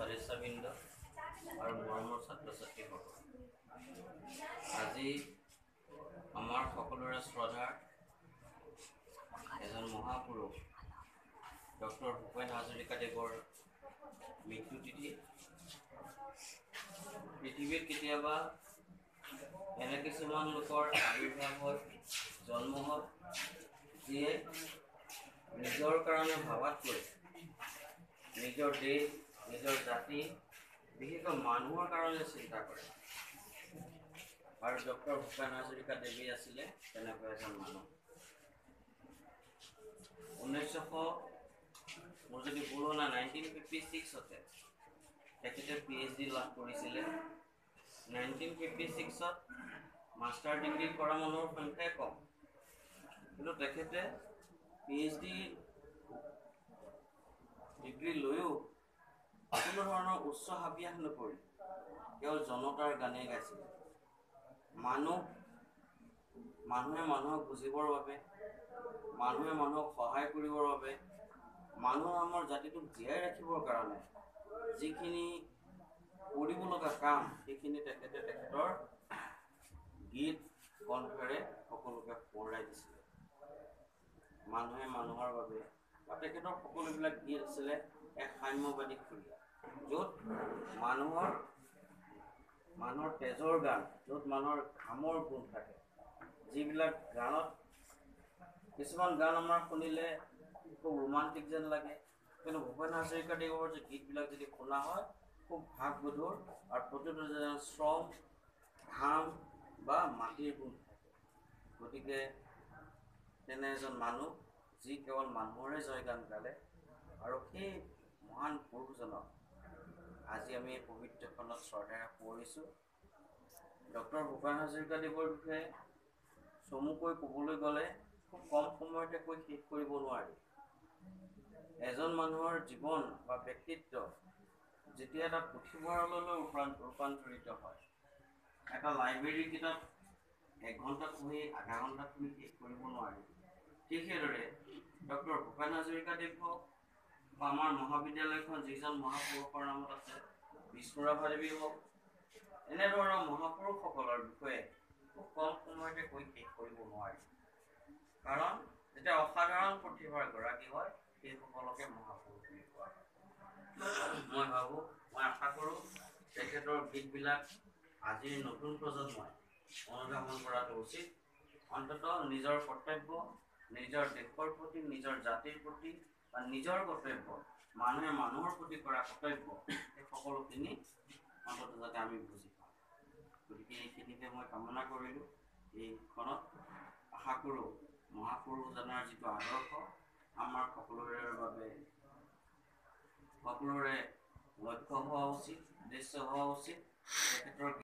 সদস্যবৃন্দ আৰু মৰমৰ ছাত্ৰ ছাত্ৰীসকল আজি আমাৰ সকলোৰে শ্ৰদ্ধাৰ এজন মহাপুৰুষ ডক্টৰ ভূপেন হাজৰিকাদেৱৰ মৃত্যু তিথি। পৃথিৱীত কেতিয়াবা এনে কিছুমান লোকৰ আৱিৰ্ভাৱ হয় জন্ম হয় যিয়ে নিজৰ কাৰণে ভাবাতকৈ নিজৰ দেশ নিজৰ জাতি বিশেষকৈ মানুহৰ কাৰণে চিন্তা কৰে। আৰু ডক্টৰ ভূপেন হাজৰিকা দেৱী আছিলে তেনেকুৱা এজন মানুহ। ঊনৈছশ মোৰ যদি নাই নাইনটিন ফিফটি ছিক্সতে তেখেতে পি এইচ ডি লাভ কৰিছিলে। নাইনটিন ফিফটি ছিক্সত মাষ্টাৰ ডিগ্ৰী কৰা মানুহৰ সংখ্যাই কম। কিন্তু তেখেতে পি এইচ ডি ডিগ্ৰী লৈও কোনো ধৰণৰ উচ্চ হাবিয়াস নকৰি কেৱল জনতাৰ গানেই গাইছিলে। মানুহ মানুহে মানুহক বুজিবৰ বাবে মানুহে মানুহক সহায় কৰিবৰ বাবে মানুহ নামৰ জাতিটোক জীয়াই ৰাখিবৰ কাৰণে যিখিনি কৰিব লগা কাম সেইখিনি তেখেতে তেখেতৰ গীত কণ্ঠেৰে সকলোকে সোঁৱৰাই দিছিলে। মানুহে মানুহৰ বাবে বা তেখেতৰ সকলোবিলাক গীত আছিলে এক সাম্যবাদী সুৰীয়া। য'ত মানুহৰ মানুহৰ তেজৰ গান য'ত মানুহৰ ঘামৰ গুণ থাকে। যিবিলাক গানত কিছুমান গান আমাৰ শুনিলে খুব ৰোমান্টিক যেন লাগে। কিন্তু ভূপেন হাজৰিকাদেৱৰ যে গীতবিলাক যদি শুনা হয় খুব ভাৱগধুৰ আৰু প্ৰতিটো যেন শ্ৰম ঘাম বা মাটিৰ গুণ গতিকে তেনে এজন মানুহ যি কেৱল মানুহৰে জয়গান গালে আৰু সেই মহান পুৰুষজনক আজি আমি এই পবিত্ৰখনত শ্ৰদ্ধাৰে সোঁৱৰিছোঁ ডক্টৰ ভূপেন হাজৰিকাদেৱৰ বিষয়ে চমুকৈ ক'বলৈ গ'লে খুব কম সময়তে কৈ শেষ কৰিব নোৱাৰি। এজন মানুহৰ জীৱন বা ব্যক্তিত্ব যেতিয়া এটা পুথিভঁৰাললৈ ৰূপান্তৰিত হয় এটা লাইব্ৰেৰী কিতাপ এঘণ্টাত পঢ়ি আধা ঘণ্টাত পঢ়ি শেষ কৰিব নোৱাৰি। ঠিক সেইদৰে ডক্টৰ ভূপেন হাজৰিকাদেৱ হওক আমাৰ মহাবিদ্যালয়খন যিজন মহাপুৰুষৰ নামত আছে বিষ্ণুৰাভাদেৱী হওক এনেধৰণৰ মহাপুৰুষসকলৰ বিষয়ে খুব কম সময়তে কৈ শেষ কৰিব নোৱাৰি। কাৰণ যেতিয়া অসাধাৰণ প্ৰতিভাৰ গৰাকী হয় সেইসকলকে মহাপুৰুষ বুলি কোৱা হয় মই ভাবোঁ মই আশা কৰোঁ তেখেতৰ গীতবিলাক আজিৰ নতুন প্ৰজন্মই অনুধাৱন কৰাটো উচিত। অন্ততঃ নিজৰ কৰ্তব্য নিজৰ দেশৰ প্ৰতি নিজৰ জাতিৰ প্ৰতি বা নিজৰ কৰ্তব্য মানুহে মানুহৰ প্ৰতি কৰা কৰ্তব্য এই সকলোখিনি অন্ততঃ যাতে আমি বুজি পাওঁ। গতিকে এইখিনিকে মই কামনা কৰিলোঁ। এইখনত আশা কৰোঁ মহাপুৰুষজনাৰ যিটো আদৰ্শ আমাৰ সকলোৰে বাবে সকলোৰে লক্ষ্য হোৱা উচিত উদ্দেশ্য হোৱা উচিত। তেখেতৰ